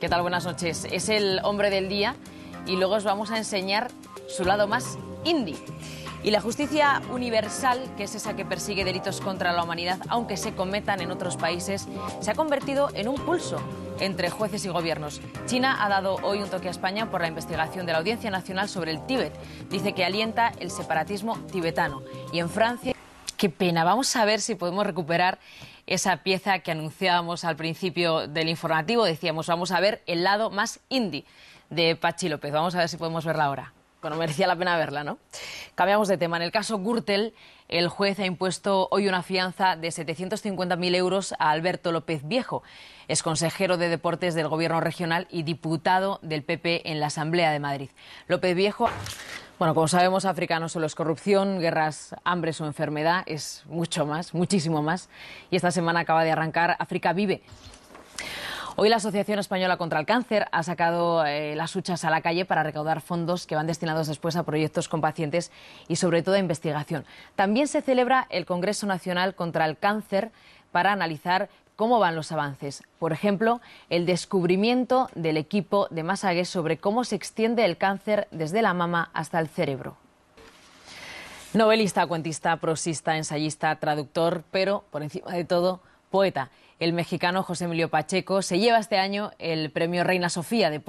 ¿Qué tal? Buenas noches. Es el hombre del día y luego os vamos a enseñar su lado más indie. Y la justicia universal, que es esa que persigue delitos contra la humanidad, aunque se cometan en otros países, se ha convertido en un pulso entre jueces y gobiernos. China ha dado hoy un toque a España por la investigación de la Audiencia Nacional sobre el Tíbet. Dice que alienta el separatismo tibetano. Y en Francia... Qué pena. Vamos a ver si podemos recuperar esa pieza que anunciábamos al principio del informativo. Decíamos, vamos a ver el lado más indie de Pachi López. Vamos a ver si podemos verla ahora. Bueno, merecía la pena verla, ¿no? Cambiamos de tema. En el caso Gürtel, el juez ha impuesto hoy una fianza de 750.000 euros a Alberto López Viejo, es consejero de Deportes del Gobierno regional y diputado del PP en la Asamblea de Madrid. López Viejo. Bueno, como sabemos, África no solo es corrupción, guerras, hambres o enfermedad, es mucho más, muchísimo más. Y esta semana acaba de arrancar África Vive. Hoy la Asociación Española contra el Cáncer ha sacado eh, las huchas a la calle para recaudar fondos que van destinados después a proyectos con pacientes y sobre todo a investigación. También se celebra el Congreso Nacional contra el Cáncer para analizar cómo van los avances. Por ejemplo, el descubrimiento del equipo de Masagues sobre cómo se extiende el cáncer desde la mama hasta el cerebro. Novelista, cuentista, prosista, ensayista, traductor, pero por encima de todo, poeta. El mexicano José Emilio Pacheco se lleva este año el premio Reina Sofía de